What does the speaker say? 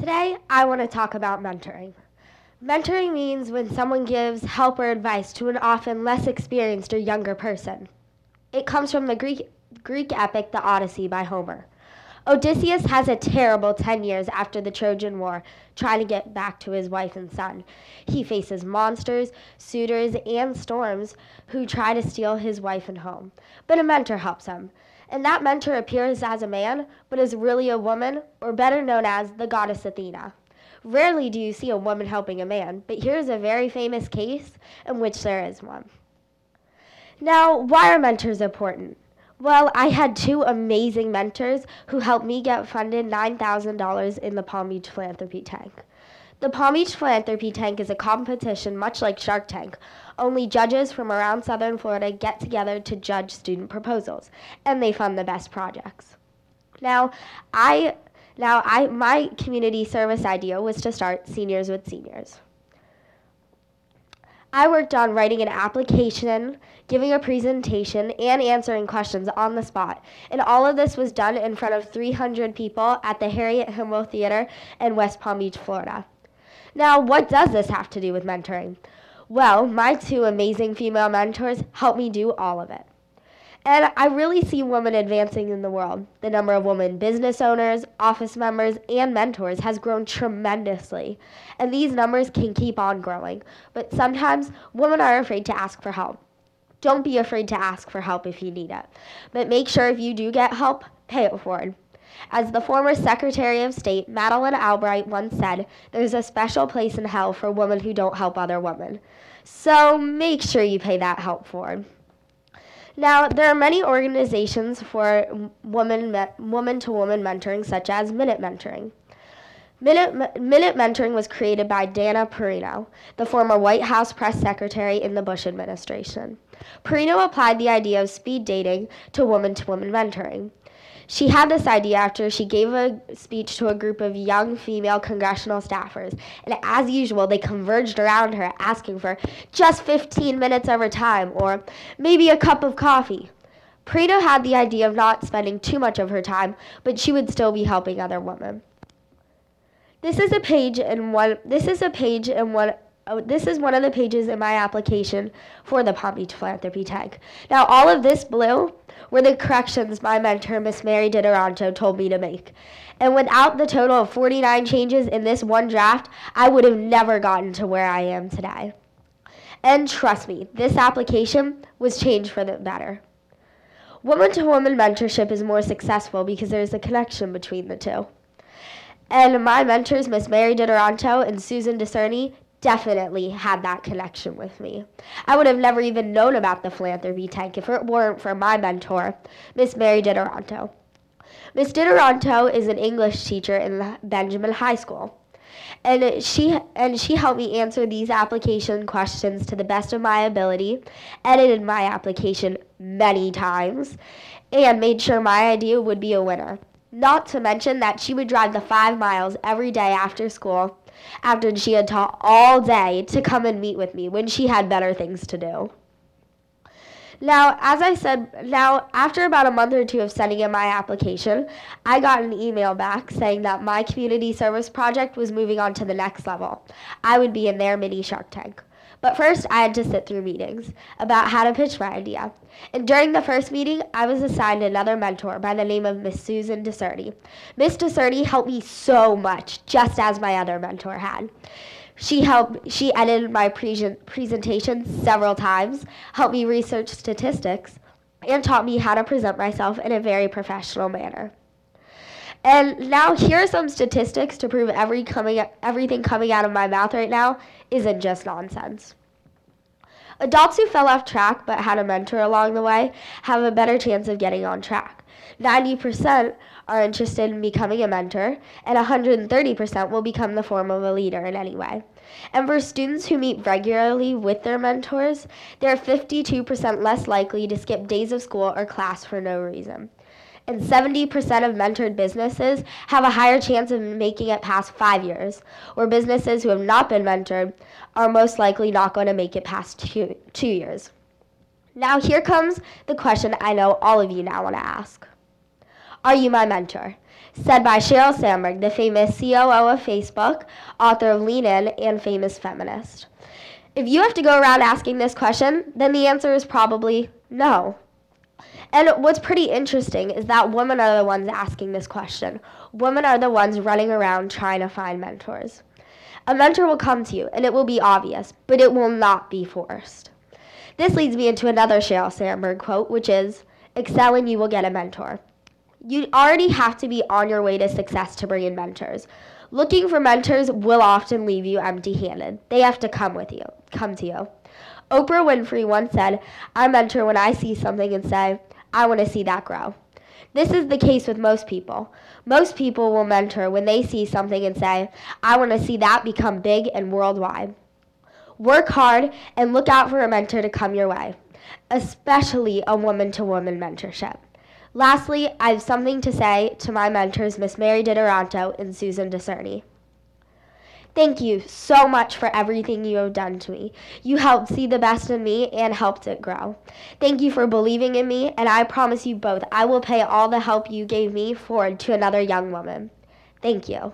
Today, I want to talk about mentoring. Mentoring means when someone gives help or advice to an often less experienced or younger person. It comes from the Greek, Greek epic The Odyssey by Homer. Odysseus has a terrible 10 years after the Trojan War trying to get back to his wife and son. He faces monsters, suitors, and storms who try to steal his wife and home. But a mentor helps him. And that mentor appears as a man, but is really a woman, or better known as the goddess Athena. Rarely do you see a woman helping a man, but here's a very famous case in which there is one. Now, why are mentors important? Well, I had two amazing mentors who helped me get funded $9,000 in the Palm Beach Philanthropy Tank. The Palm Beach Philanthropy Tank is a competition much like Shark Tank, only judges from around southern Florida get together to judge student proposals, and they fund the best projects. Now, I now I my community service idea was to start Seniors with Seniors. I worked on writing an application, giving a presentation, and answering questions on the spot. And all of this was done in front of 300 people at the Harriet Himmel Theater in West Palm Beach, Florida. Now, what does this have to do with mentoring? Well, my two amazing female mentors helped me do all of it. And I really see women advancing in the world. The number of women business owners, office members, and mentors has grown tremendously. And these numbers can keep on growing. But sometimes women are afraid to ask for help. Don't be afraid to ask for help if you need it. But make sure if you do get help, pay it forward. As the former Secretary of State, Madeleine Albright, once said, there's a special place in hell for women who don't help other women. So make sure you pay that help forward. Now, there are many organizations for woman woman to woman mentoring, such as Minute Mentoring. Minute, Minute Mentoring was created by Dana Perino, the former White House press secretary in the Bush administration. Perino applied the idea of speed dating to woman to woman mentoring. She had this idea after she gave a speech to a group of young female congressional staffers. And as usual, they converged around her, asking for just 15 minutes of her time or maybe a cup of coffee. Perino had the idea of not spending too much of her time, but she would still be helping other women. This is a page in one. This is a page in one Oh, this is one of the pages in my application for the Palm Beach Philanthropy Tank. Now, all of this blue were the corrections my mentor, Miss Mary DiDoranto, told me to make. And without the total of 49 changes in this one draft, I would have never gotten to where I am today. And trust me, this application was changed for the better. Woman to woman mentorship is more successful because there's a connection between the two. And my mentors, Miss Mary DiDoranto and Susan Discerni, definitely had that connection with me. I would have never even known about the philanthropy tank if it weren't for my mentor, Miss Mary DiDoranto. Miss DiDoranto is an English teacher in Benjamin High School. And she and she helped me answer these application questions to the best of my ability, edited my application many times, and made sure my idea would be a winner. Not to mention that she would drive the five miles every day after school after she had taught all day to come and meet with me when she had better things to do. Now, as I said, now after about a month or two of sending in my application, I got an email back saying that my community service project was moving on to the next level. I would be in their mini Shark Tank. But first, I had to sit through meetings about how to pitch my idea. And during the first meeting, I was assigned another mentor by the name of Miss Susan Discerni. Miss Discerni helped me so much, just as my other mentor had. She helped. She edited my pre- presentation several times, helped me research statistics, and taught me how to present myself in a very professional manner. And now here are some statistics to prove every coming, everything coming out of my mouth right now isn't just nonsense. Adults who fell off track but had a mentor along the way have a better chance of getting on track. 90% are interested in becoming a mentor, and 130% will become the form of a leader in any way. And for students who meet regularly with their mentors, they're 52% less likely to skip days of school or class for no reason and 70% of mentored businesses have a higher chance of making it past five years, where businesses who have not been mentored are most likely not going to make it past two, two years. Now, here comes the question I know all of you now want to ask Are you my mentor? Said by Sheryl Sandberg, the famous COO of Facebook, author of Lean In, and famous feminist. If you have to go around asking this question, then the answer is probably no. And what's pretty interesting is that women are the ones asking this question. Women are the ones running around trying to find mentors. A mentor will come to you, and it will be obvious, but it will not be forced. This leads me into another Sheryl Sandberg quote, which is Excel and you will get a mentor. You already have to be on your way to success to bring in mentors. Looking for mentors will often leave you empty-handed. They have to come with you, come to you. Oprah Winfrey once said, "I mentor when I see something and say, I want to see that grow." This is the case with most people. Most people will mentor when they see something and say, I want to see that become big and worldwide. Work hard and look out for a mentor to come your way, especially a woman to woman mentorship. Lastly, I have something to say to my mentors, Miss Mary DiDoranto and Susan Discerni. Thank you so much for everything you have done to me. You helped see the best in me and helped it grow. Thank you for believing in me, and I promise you both I will pay all the help you gave me forward to another young woman. Thank you.